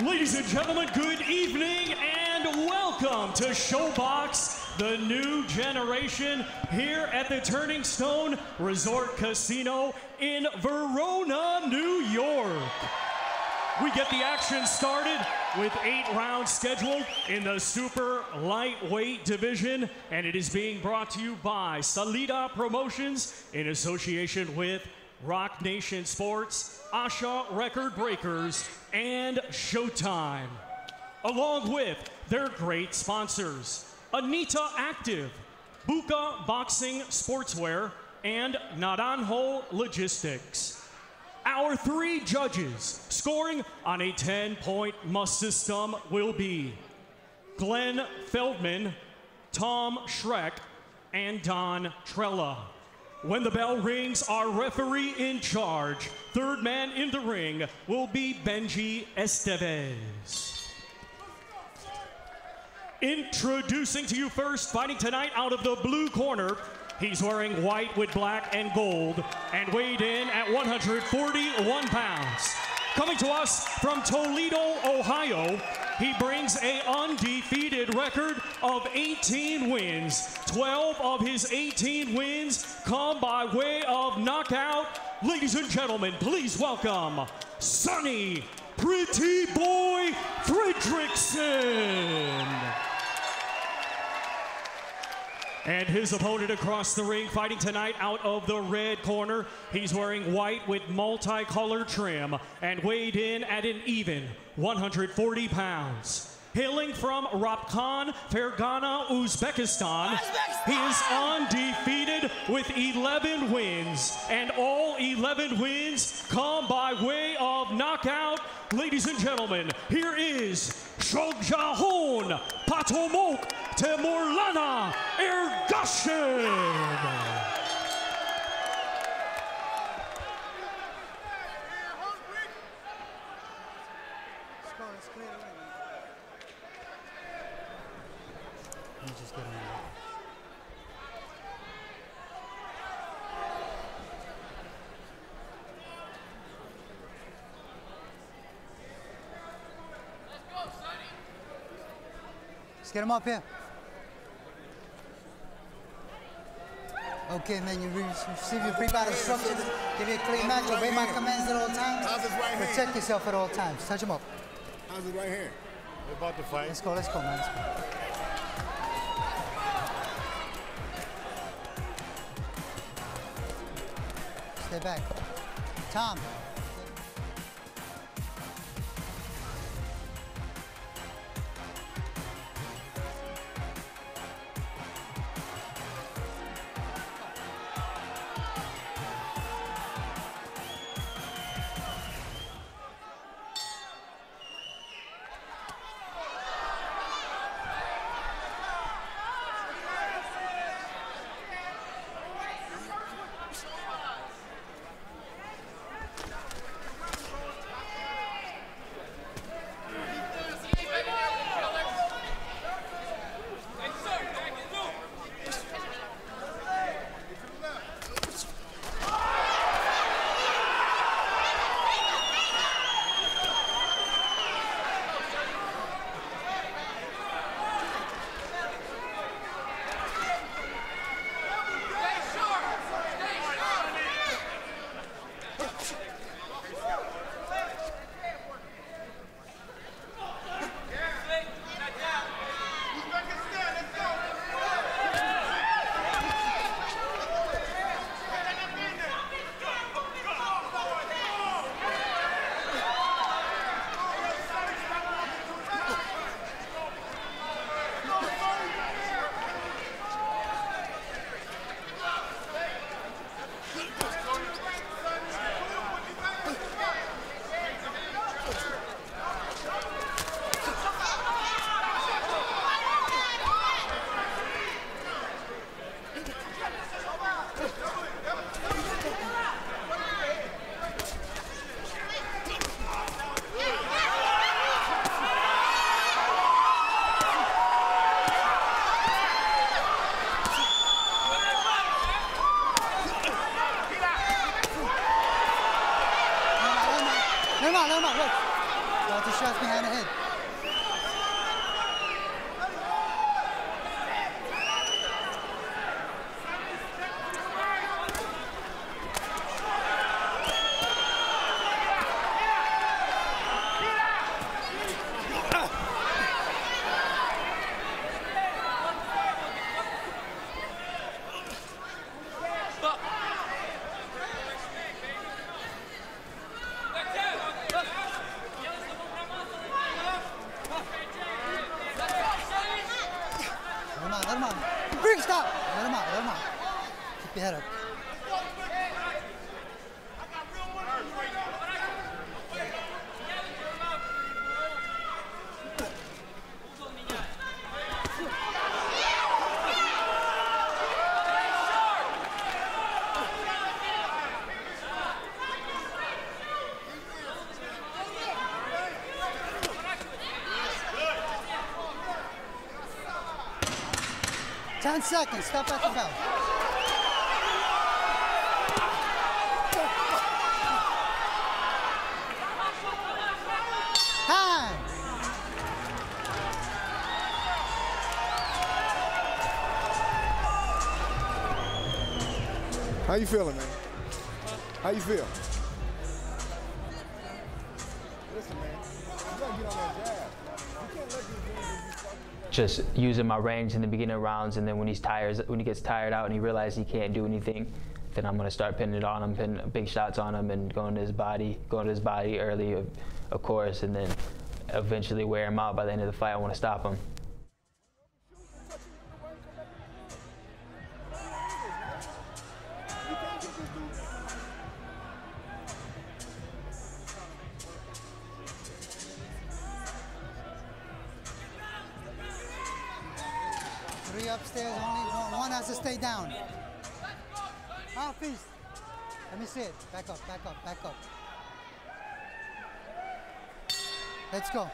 Ladies and gentlemen, good evening and welcome to ShoBox, the new generation, here at the Turning Stone Resort Casino in Verona, New York. We get the action started with eight rounds scheduled in the super lightweight division, and it is being brought to you by Salita Promotions in association with Roc Nation Sports, Asha Record Breakers, and Showtime. Along with their great sponsors, Anita Active, Buka Boxing Sportswear, and Naranjo Logistics. Our three judges scoring on a 10 point must system will be Glenn Feldman, Tom Schreck, and Don Trella. When the bell rings, our referee in charge, third man in the ring, will be Benjy Esteves. Introducing to you first, fighting tonight out of the blue corner, He's wearing white with black and gold and weighed in at 141 pounds. Coming to us from Toledo, Ohio, he brings a undefeated record of 18 wins. 12 of his 18 wins come by way of knockout. Ladies and gentlemen, please welcome Sonny Pretty Boy Fredrickson. And his opponent across the ring, fighting tonight out of the red corner. He's wearing white with multicolored trim and weighed in at an even 140 pounds. Hailing from Rapkhan, Fergana, Uzbekistan, he is undefeated with 11 wins. And all 11 wins come by way of knockout. Ladies and gentlemen, here is Shohjahon Patomok Temurlana Ergashev. Let's get him up here. Okay, man, you re- receive your pre-battle instructions. Give you a clean match. Obey my commands at all times. How's his right hand? Protect yourself at all times. Touch him up. How's it right here? We're about to fight. Let's go, let's go, man. Let's go. Stay back. Tom. 10 seconds. Stop at the bell. Time. How you feeling, man? How you feel? Listen, man, you gotta get on that jab just using my range in the beginning of rounds, and then when he's tired, when he gets tired out and he realizes he can't do anything, then I'm gonna start pinning it on him, pinning big shots on him, and going to his body, going to his body early, of, of course, and then eventually wear him out. By the end of the fight, I want to stop him. Upstairs, only one, has to stay down. Ah, feast. Let me see it. Back up, back up, back up. Let's go.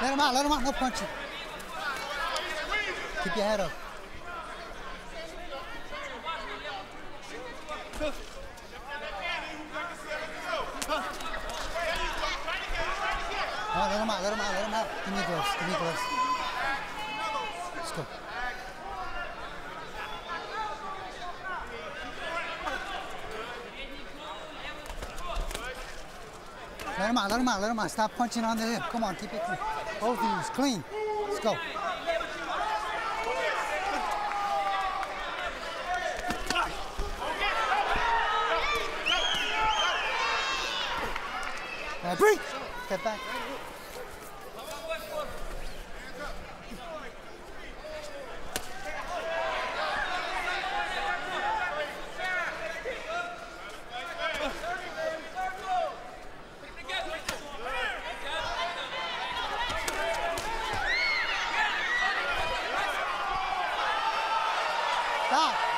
Let him out, let him out, no punching. Keep your head up. Oh, let him out, let him out, let him out. Give me gloves, give me gloves. Let him out, let him out, let him out. Stop punching on the hip. Come on, keep it clean. Both of you, clean. Let's go. Uh, breathe. Step back.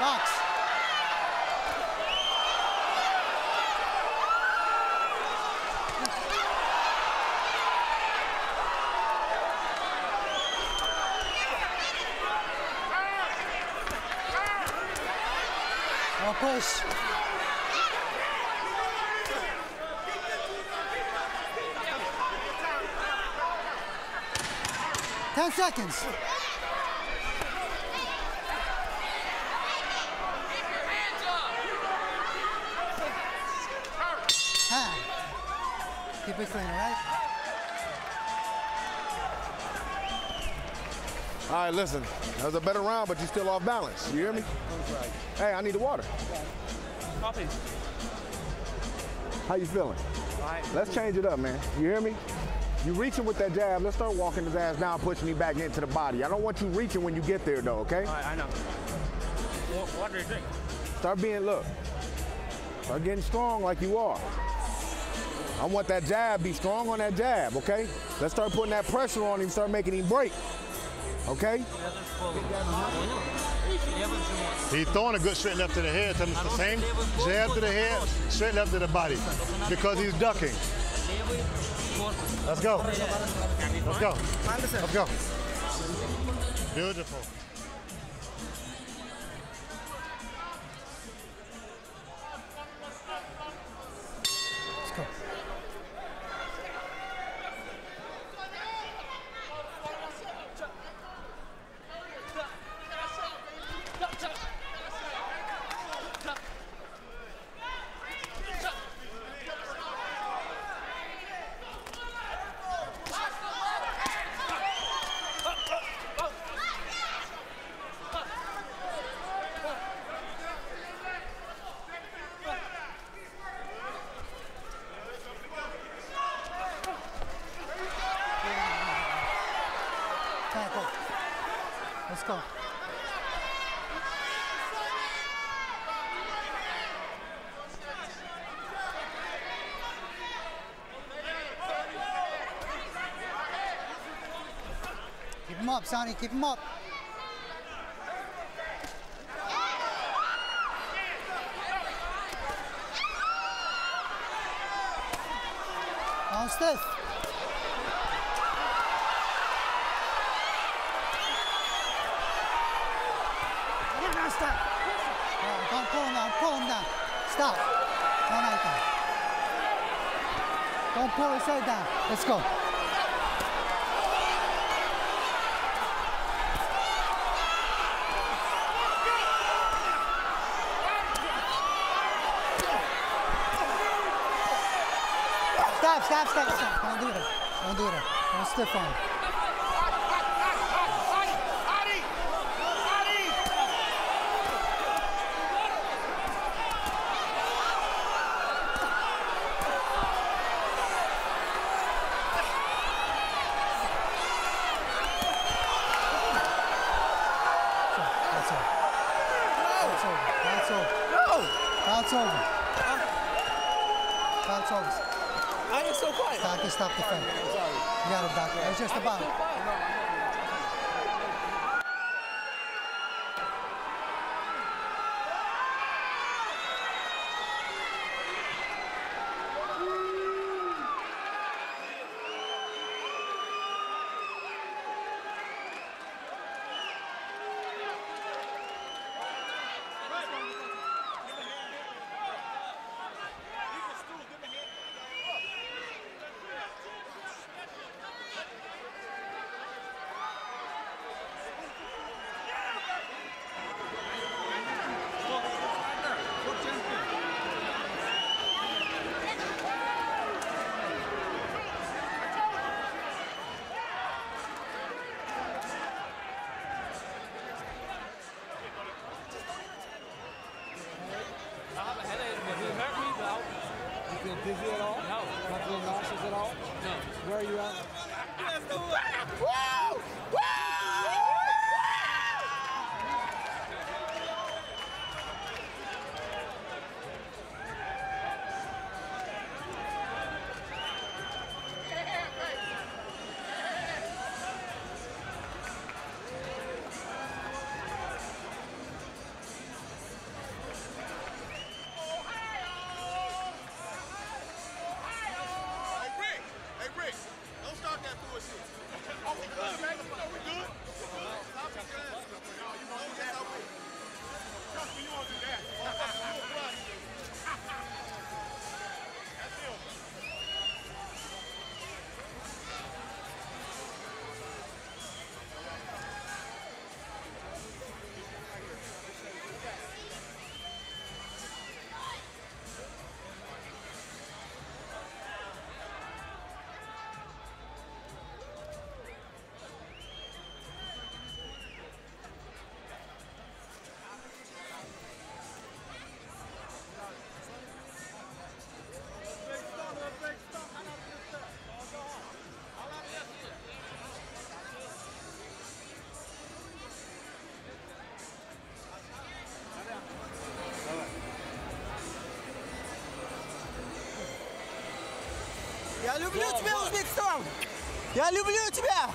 Fox. Oh, push. Ten seconds. Keep it clean, all right? All right, listen. That was a better round, but you're still off balance. You hear me? Hey, I need the water. Copy. How you feeling? Let's change it up, man. You hear me? You reaching with that jab. Let's start walking his ass down, pushing him back into the body. I don't want you reaching when you get there, though, okay? All right, I know. What, what do you think? Start being, look, start getting strong like you are. I want that jab, be strong on that jab, okay? Let's start putting that pressure on him, start making him break, okay? He's throwing a good straight left to the head. Tell it's the same jab to the head, straight left to the body, because he's ducking. Let's go. Let's go. Let's go. Beautiful. Him up, Sonny. Keep him up. On. Stop. Don't pull him down. Pull him down. Stop. No, no. Don't pull his head down. Let's go. Stop, stop. Don't do that. Don't do that. Don't stiff on just люблю тебя, Узбекистан! Я люблю тебя!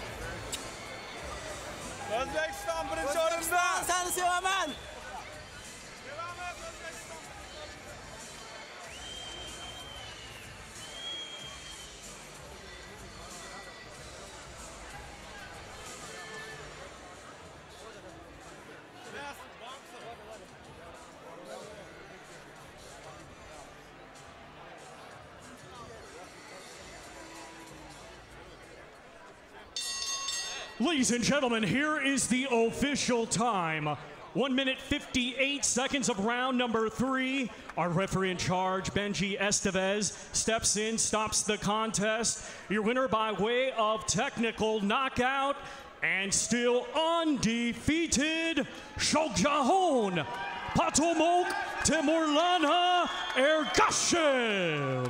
Ladies and gentlemen, here is the official time. One minute 58 seconds of round number three. Our referee in charge, Benjy Esteves, steps in, stops the contest. Your winner by way of technical knockout and still undefeated, Shohjahon Patomok Temurlana Ergashev.